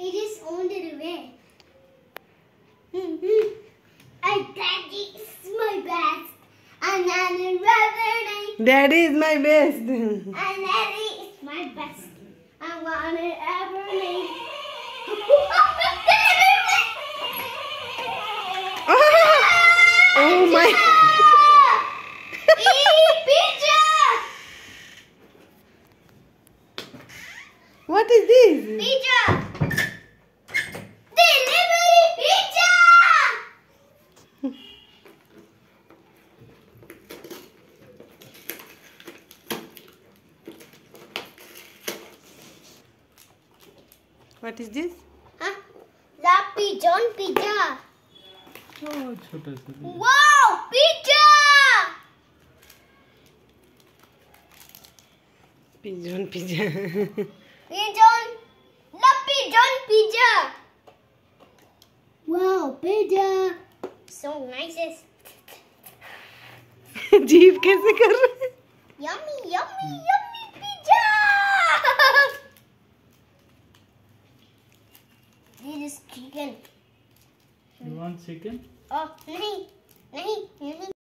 It is only mm-hmm. the way. Mm -hmm. I daddy is my best. And Anna Reverend. Daddy is my best. and daddy is my best. I wanna Anna Reverend. oh my. What is this? Pizza. What is this? Huh? The pigeon pizza. Oh, छोटा सा. Wow, pizza! Pigeon pizza. pigeon. The pigeon pizza. Wow, pizza So nice. जीभ कैसे कर रहे हैं Yummy, yummy, yummy pizza. this is chicken. You want chicken? Oh, नहीं, नहीं, नहीं.